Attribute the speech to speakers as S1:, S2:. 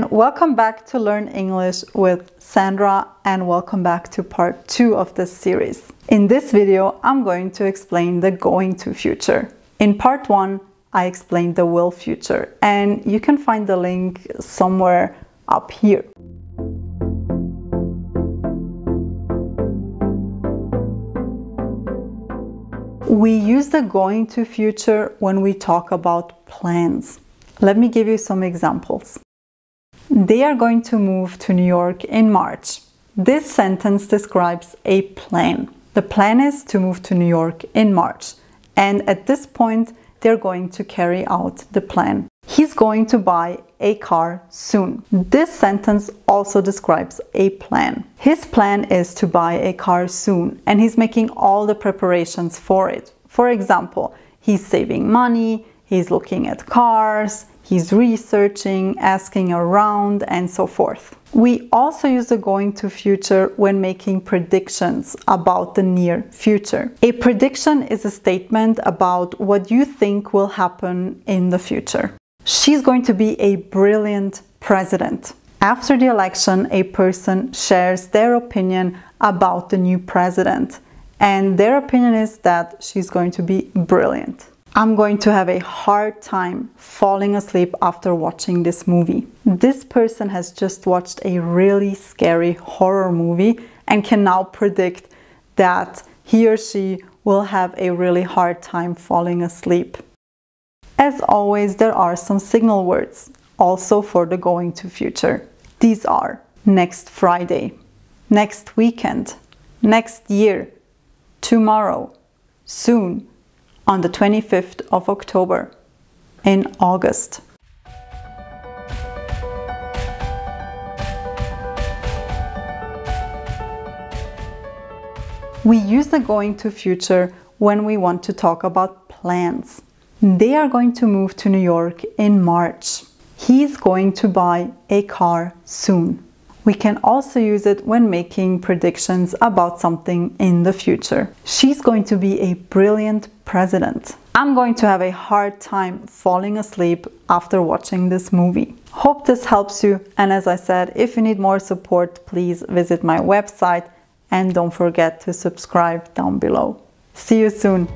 S1: and welcome back to Learn English with Sandra and welcome back to part two of this series. In this video, I'm going to explain the going to future. In part one, I explained the will future and you can find the link somewhere up here. We use the going to future when we talk about plans. Let me give you some examples. They are going to move to New York in March. This sentence describes a plan. The plan is to move to New York in March, and at this point, they're going to carry out the plan. He's going to buy a car soon. This sentence also describes a plan. His plan is to buy a car soon, and he's making all the preparations for it. For example, he's saving money, he's looking at cars, he's researching, asking around, and so forth. We also use the going to future when making predictions about the near future. A prediction is a statement about what you think will happen in the future. She's going to be a brilliant president. After the election, a person shares their opinion about the new president, and their opinion is that she's going to be brilliant. I'm going to have a hard time falling asleep after watching this movie. This person has just watched a really scary horror movie and can now predict that he or she will have a really hard time falling asleep. As always, there are some signal words also for the going to future. These are next Friday, next weekend, next year, tomorrow, soon, on the 25th of October in August. We use the going to future when we want to talk about plans. They are going to move to New York in March. He's going to buy a car soon. We can also use it when making predictions about something in the future. She's going to be a brilliant president. I'm going to have a hard time falling asleep after watching this movie. Hope this helps you. And as I said, if you need more support, please visit my website and don't forget to subscribe down below. See you soon.